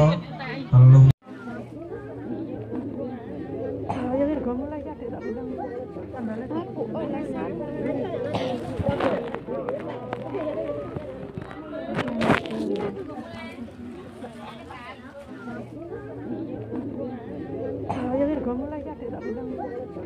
bilang.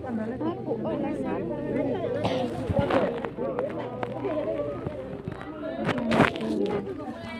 Tambahnya aku, oh, lesan. Ayo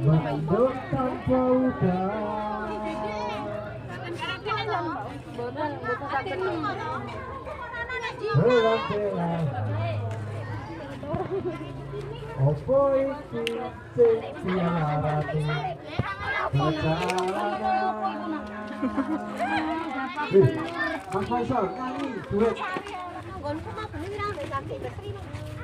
vài bước thân câu trời. Hứa lên kia là Một phối xin xin xin là bà tình Bà ta là bà Bà phải sợ ngay Hãy subscribe cho kênh Ghiền Mì Gõ Để không bỏ lỡ những video hấp dẫn